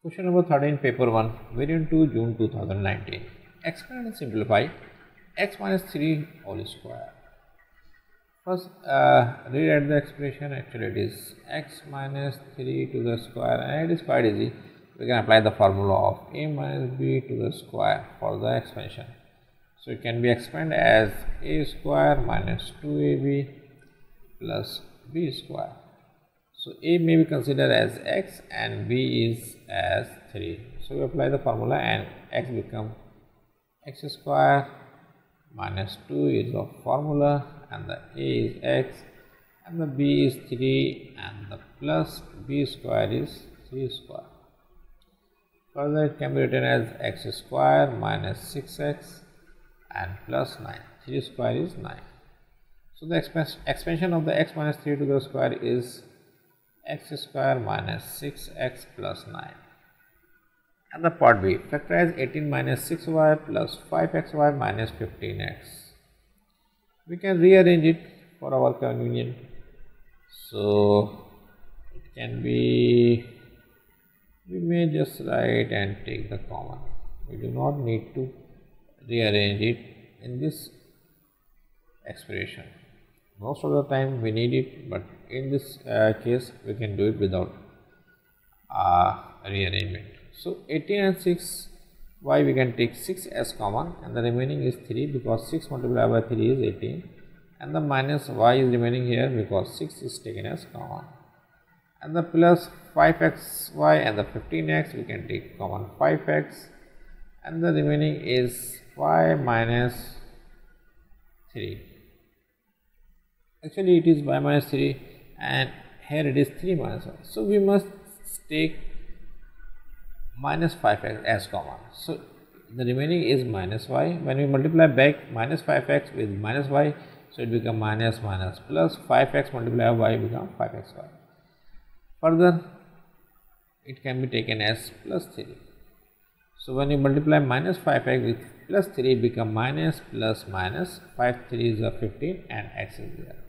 Question number 13, paper 1, variant 2, June 2019. Expand and simplify x minus 3 whole square. First, uh, rewrite the expression. Actually, it is x minus 3 to the square, and it is quite easy. We can apply the formula of a minus b to the square for the expansion. So, it can be expanded as a square minus 2ab plus b square. So, a may be considered as x and b is as 3. So, we apply the formula and x become x square minus 2 is the formula and the a is x and the b is 3 and the plus b square is 3 square. Further it can be written as x square minus 6x and plus 9. 3 square is 9. So, the expansion of the x minus 3 to the square is x square minus 6x plus 9. And the part B, factorize 18 minus 6y plus 5xy minus 15x. We can rearrange it for our convenience. So, it can be, we may just write and take the common. We do not need to rearrange it in this expression most of the time we need it but in this uh, case we can do it without uh, rearrangement. So 18 and 6 y we can take 6 as common and the remaining is 3 because 6 multiplied by 3 is 18 and the minus y is remaining here because 6 is taken as common. And the plus 5xy and the 15x we can take common 5x and the remaining is y minus 3 actually it is y minus 3 and here it is 3 minus 1. So, we must take minus 5x as common. So, the remaining is minus y when we multiply back minus 5x with minus y. So, it becomes minus minus plus 5x multiplied by y become 5xy. Further it can be taken as plus 3. So, when you multiply minus 5x with plus 3 become minus plus minus 5 3 is a 15 and x is there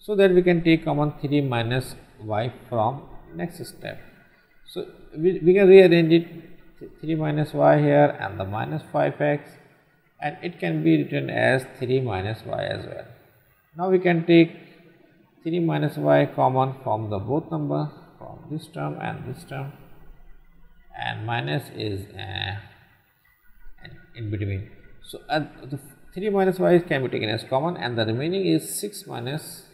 so that we can take common 3 minus y from next step. So, we, we can rearrange it 3 minus y here and the minus 5x and it can be written as 3 minus y as well. Now, we can take 3 minus y common from the both number from this term and this term and minus is uh, in between. So, uh, the 3 minus y can be taken as common and the remaining is 6 minus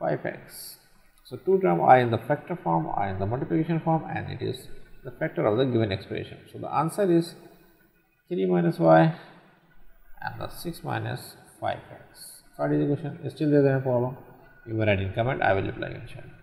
5x. So, two term are in the factor form, are in the multiplication form and it is the factor of the given expression. So, the answer is 3 minus y and the 6 minus 5x. What is the question? Still there is a problem? You may write in comment, I will reply in inshallah.